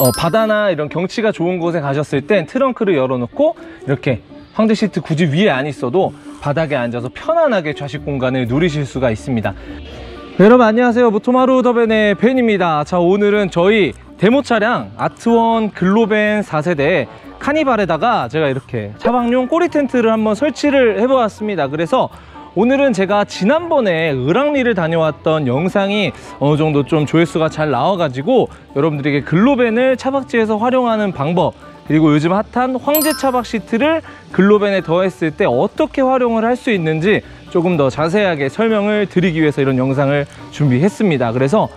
어, 바다나 이런 경치가 좋은 곳에 가셨을 땐 트렁크를 열어놓고 이렇게 황제 시트 굳이 위에 안 있어도 바닥에 앉아서 편안하게 좌식 공간을 누리실 수가 있습니다. 네, 여러분 안녕하세요. 모토마루 더벤의 벤입니다. 자 오늘은 저희 데모 차량 아트원 글로벤 4세대 카니발에다가 제가 이렇게 차박용 꼬리 텐트를 한번 설치를 해보았습니다. 그래서 오늘은 제가 지난번에 을왕리를 다녀왔던 영상이 어느 정도 좀 조회수가 잘 나와가지고 여러분들에게 글로벤을 차박지에서 활용하는 방법 그리고 요즘 핫한 황제 차박 시트를 글로벤에 더했을 때 어떻게 활용을 할 수 있는지 조금 더 자세하게 설명을 드리기 위해서 이런 영상을 준비했습니다. 그래서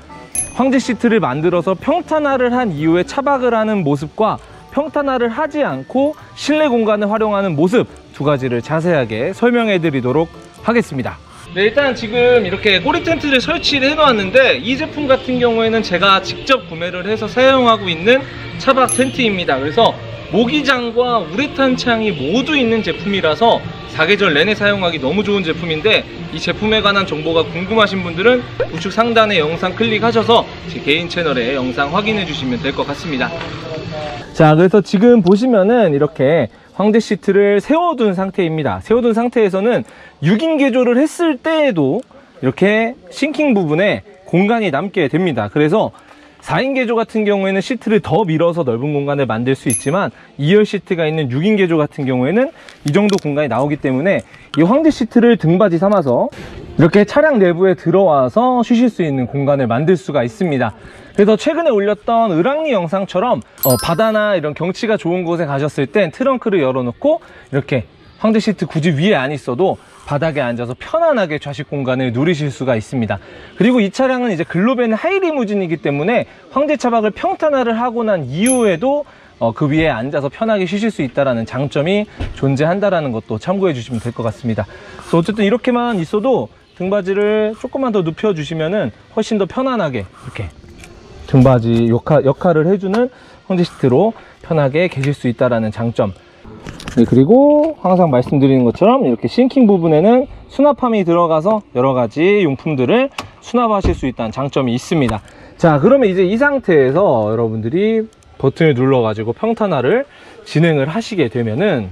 황제 시트를 만들어서 평탄화를 한 이후에 차박을 하는 모습과 평탄화를 하지 않고 실내 공간을 활용하는 모습 두 가지를 자세하게 설명해 드리도록 하겠습니다. 네, 일단 지금 이렇게 꼬리 텐트를 설치를 해놓았는데 이 제품 같은 경우에는 제가 직접 구매를 해서 사용하고 있는 차박 텐트입니다. 그래서 모기장과 우레탄 창이 모두 있는 제품이라서 사계절 내내 사용하기 너무 좋은 제품인데 이 제품에 관한 정보가 궁금하신 분들은 우측 상단에 영상 클릭하셔서 제 개인 채널에 영상 확인해 주시면 될 것 같습니다. 자, 그래서 지금 보시면은 이렇게 황제 시트를 세워둔 상태입니다. 세워둔 상태에서는 6인 개조를 했을 때에도 이렇게 sinking 부분에 공간이 남게 됩니다. 그래서 4인 개조 같은 경우에는 시트를 더 밀어서 넓은 공간을 만들 수 있지만 2열 시트가 있는 6인 개조 같은 경우에는 이 정도 공간이 나오기 때문에 이 황제 시트를 등받이 삼아서 이렇게 차량 내부에 들어와서 쉬실 수 있는 공간을 만들 수가 있습니다. 그래서 최근에 올렸던 을왕리 영상처럼 어, 바다나 이런 경치가 좋은 곳에 가셨을 땐 트렁크를 열어놓고 이렇게 황제 시트 굳이 위에 안 있어도 바닥에 앉아서 편안하게 좌식 공간을 누리실 수가 있습니다. 그리고 이 차량은 이제 글로벤 하이리무진이기 때문에 황제 차박을 평탄화를 하고 난 이후에도 어, 그 위에 앉아서 편하게 쉬실 수 있다는 장점이 존재한다는 것도 참고해 주시면 될 것 같습니다. 그래서 어쨌든 이렇게만 있어도 등받이를 조금만 더 눕혀 주시면은 훨씬 더 편안하게 이렇게 등받이 역할, 역할을 해주는 황제 시트로 편하게 계실 수 있다는 장점 네, 그리고 항상 말씀드리는 것처럼 이렇게 싱킹 부분에는 수납함이 들어가서 여러 가지 용품들을 수납하실 수 있다는 장점이 있습니다. 자, 그러면 이제 이 상태에서 여러분들이 버튼을 눌러 가지고 평탄화를 진행을 하시게 되면은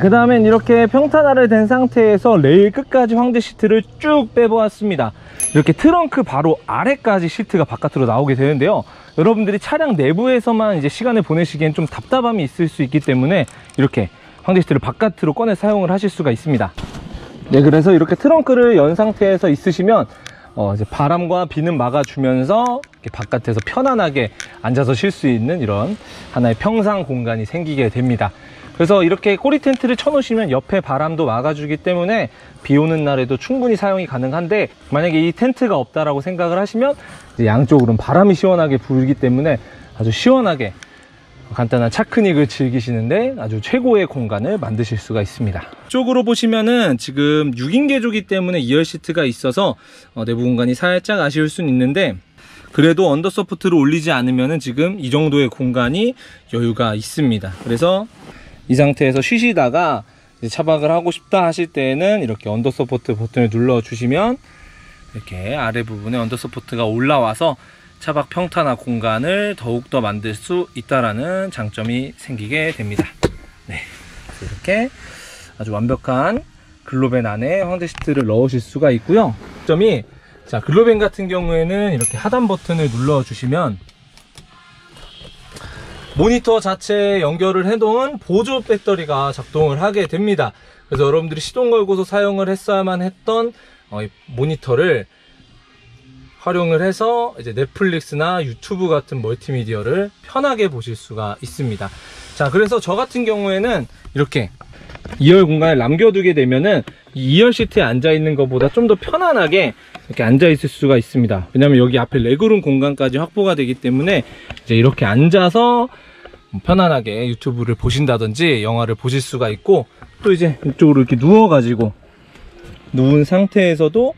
그 다음엔 이렇게 평탄화를 된 상태에서 레일 끝까지 황제 시트를 쭉 빼보았습니다. 이렇게 트렁크 바로 아래까지 시트가 바깥으로 나오게 되는데요. 여러분들이 차량 내부에서만 이제 시간을 보내시기엔 좀 답답함이 있을 수 있기 때문에 이렇게 황제 시트를 바깥으로 꺼내 사용을 하실 수가 있습니다. 네, 그래서 이렇게 트렁크를 연 상태에서 있으시면 어, 이제 바람과 비는 막아주면서 바깥에서 편안하게 앉아서 쉴 수 있는 이런 하나의 평상 공간이 생기게 됩니다. 그래서 이렇게 꼬리 텐트를 쳐놓으시면 옆에 바람도 막아주기 때문에 비 오는 날에도 충분히 사용이 가능한데 만약에 이 텐트가 없다라고 생각을 하시면 양쪽으로는 바람이 시원하게 불기 때문에 아주 시원하게 간단한 차크닉을 즐기시는데 아주 최고의 공간을 만드실 수가 있습니다. 쪽으로 보시면은 지금 6인 개조기 때문에 2열 시트가 있어서 어, 내부 공간이 살짝 아쉬울 수는 있는데 그래도 under support를 올리지 않으면은 지금 이 정도의 공간이 여유가 있습니다. 그래서 이 상태에서 쉬시다가 차박을 하고 싶다 하실 때는 이렇게 under support 버튼을 눌러 주시면 이렇게 아래 부분에 under support가 올라와서 차박 평탄화 공간을 더욱더 만들 수 있다라는 장점이 생기게 됩니다. 네. 이렇게 아주 완벽한 글로벤 안에 황제 시트를 넣으실 수가 있고요. 점이 자 글로벤 같은 경우에는 이렇게 하단 버튼을 눌러 주시면 모니터 자체에 연결을 해놓은 보조 배터리가 작동을 하게 됩니다. 그래서 여러분들이 시동 걸고서 사용을 했어야만 했던 어, 모니터를 활용을 해서 이제 넷플릭스나 유튜브 같은 멀티미디어를 편하게 보실 수가 있습니다. 자, 그래서 저 같은 경우에는 이렇게 2열 공간을 남겨두게 되면은 이 2열 시트에 앉아 있는 것보다 좀 더 편안하게 이렇게 앉아 있을 수가 있습니다. 왜냐면 여기 앞에 레그룸 공간까지 확보가 되기 때문에 이제 이렇게 앉아서 편안하게 유튜브를 보신다든지 영화를 보실 수가 있고 또 이제 이쪽으로 이렇게 누워 가지고 누운 상태에서도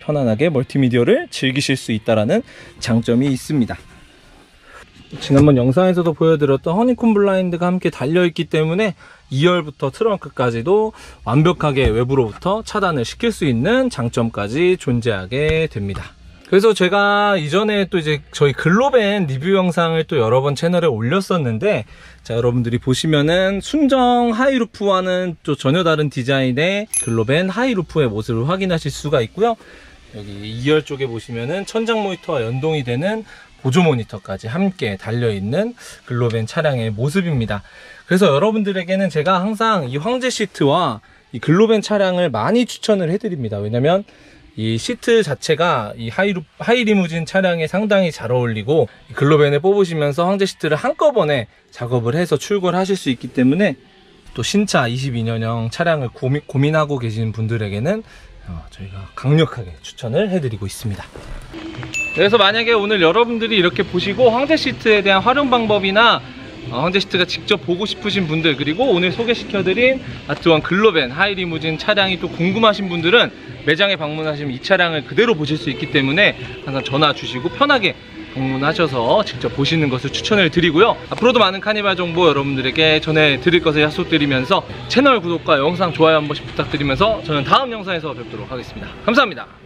편안하게 멀티미디어를 즐기실 수 있다라는 장점이 있습니다. 지난번 영상에서도 보여드렸던 허니콤 블라인드가 함께 달려있기 때문에 2열부터 트렁크까지도 완벽하게 외부로부터 차단을 시킬 수 있는 장점까지 존재하게 됩니다. 그래서 제가 이전에 또 이제 저희 글로벤 리뷰 영상을 또 여러 번 채널에 올렸었는데 자 여러분들이 보시면은 순정 high roof와는 또 전혀 다른 디자인의 글로벤 high roof의 모습을 확인하실 수가 있고요. 여기 2열 쪽에 보시면은 천장 모니터와 연동이 되는 보조 모니터까지 함께 달려있는 글로벤 차량의 모습입니다. 그래서 여러분들에게는 제가 항상 이 황제 시트와 이 글로벤 차량을 많이 추천을 해드립니다. 왜냐면 이 시트 자체가 이 하이루, 하이리무진 차량에 상당히 잘 어울리고 이 글로벤을 뽑으시면서 황제 시트를 한꺼번에 작업을 해서 출고를 하실 수 있기 때문에 또 신차 22년형 차량을 고민, 고민하고 계시는 분들에게는 어, 저희가 강력하게 추천을 해드리고 있습니다. 그래서 만약에 오늘 여러분들이 이렇게 보시고 황제 시트에 대한 활용 방법이나 어, 황제 시트가 직접 보고 싶으신 분들 그리고 오늘 소개시켜드린 아트원 글로벤 하이리무진 차량이 또 궁금하신 분들은 매장에 방문하시면 이 차량을 그대로 보실 수 있기 때문에 항상 전화 주시고 편하게 방문하셔서 직접 보시는 것을 추천을 드리고요. 앞으로도 많은 카니발 정보 여러분들에게 전해드릴 것을 약속드리면서 채널 구독과 영상 좋아요 한 번씩 부탁드리면서 저는 다음 영상에서 뵙도록 하겠습니다. 감사합니다